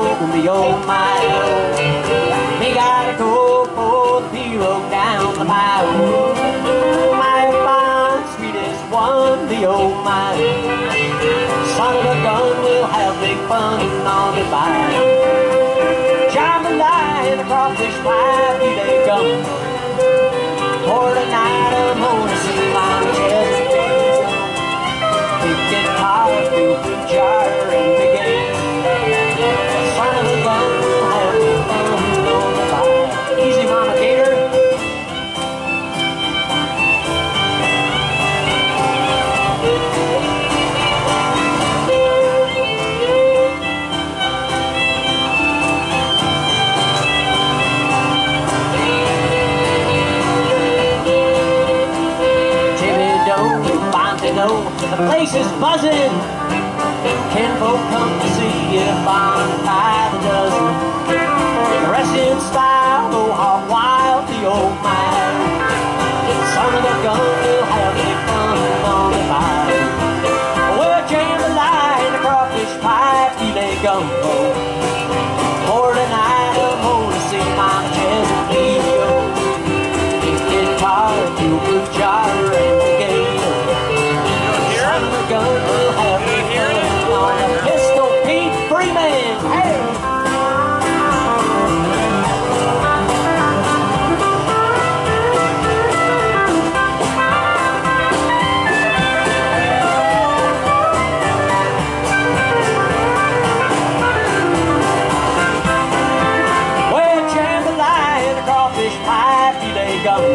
the old mile. Me gotta go for the pirogue down the mile. My fine, sweetest one, the old mile. Son of a gun, we'll have big fun on the bike. Jambalaya, the crawfish pie, be they gum. For tonight I'm gonna see my chest. Pick it hard, do the jar know the place is buzzing. Can Kinfolk come to see it, a bonfire that doesn't. Dress in style, go hog wild, the old man. Son of a gun, we'll have a fun on the fire. We'll jam the light, the crawfish pie, filet gumbo.